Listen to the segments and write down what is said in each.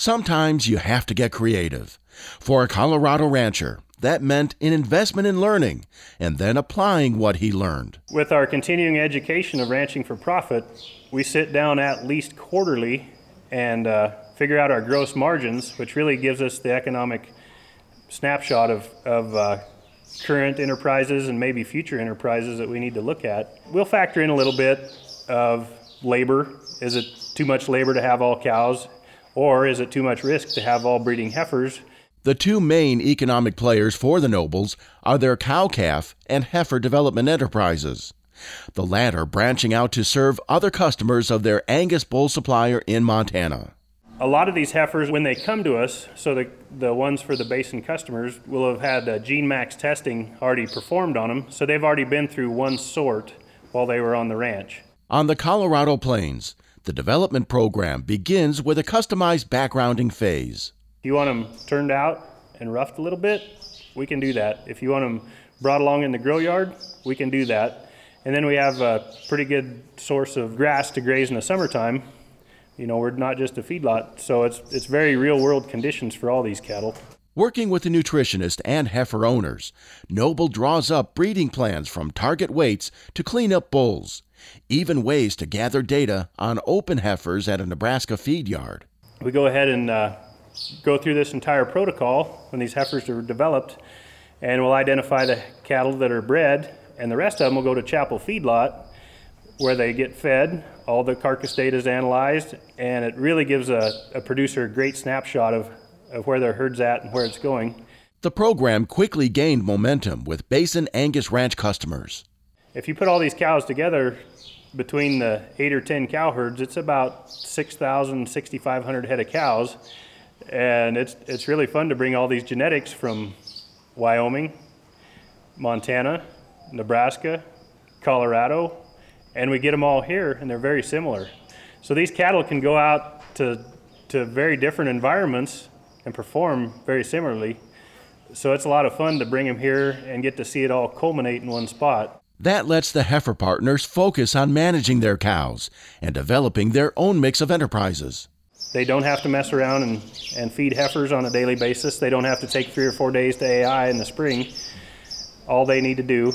Sometimes you have to get creative. For a Colorado rancher, that meant an investment in learning and then applying what he learned. With our continuing education of ranching for profit, we sit down at least quarterly and uh, figure out our gross margins, which really gives us the economic snapshot of, of uh, current enterprises and maybe future enterprises that we need to look at. We'll factor in a little bit of labor. Is it too much labor to have all cows? Or is it too much risk to have all breeding heifers? The two main economic players for the Nobles are their cow calf and heifer development enterprises, the latter branching out to serve other customers of their Angus bull supplier in Montana. A lot of these heifers, when they come to us, so the, the ones for the basin customers will have had uh, GeneMax testing already performed on them, so they've already been through one sort while they were on the ranch. On the Colorado Plains, the development program begins with a customized backgrounding phase. If you want them turned out and roughed a little bit, we can do that. If you want them brought along in the grow yard, we can do that. And then we have a pretty good source of grass to graze in the summertime. You know, we're not just a feedlot, so it's, it's very real world conditions for all these cattle. Working with the nutritionist and heifer owners, Noble draws up breeding plans from target weights to clean up bulls, even ways to gather data on open heifers at a Nebraska feed yard. We go ahead and uh, go through this entire protocol when these heifers are developed, and we'll identify the cattle that are bred, and the rest of them will go to Chappell Feedlot where they get fed. All the carcass data is analyzed, and it really gives a, a producer a great snapshot of of where their herd's at and where it's going. The program quickly gained momentum with Basin Angus Ranch customers. If you put all these cows together between the eight or 10 cow herds, it's about 6,000, 6,500 head of cows. And it's, it's really fun to bring all these genetics from Wyoming, Montana, Nebraska, Colorado, and we get them all here, and they're very similar. So these cattle can go out to, to very different environments and perform very similarly. So it's a lot of fun to bring them here and get to see it all culminate in one spot. That lets the heifer partners focus on managing their cows and developing their own mix of enterprises. They don't have to mess around and, and feed heifers on a daily basis. They don't have to take three or four days to AI in the spring. All they need to do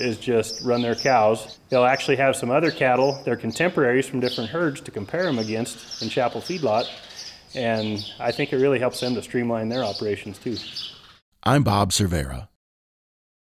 is just run their cows. They'll actually have some other cattle, their contemporaries from different herds, to compare them against in Chappell Feedlot. And I think it really helps them to streamline their operations too. I'm Bob Cervera.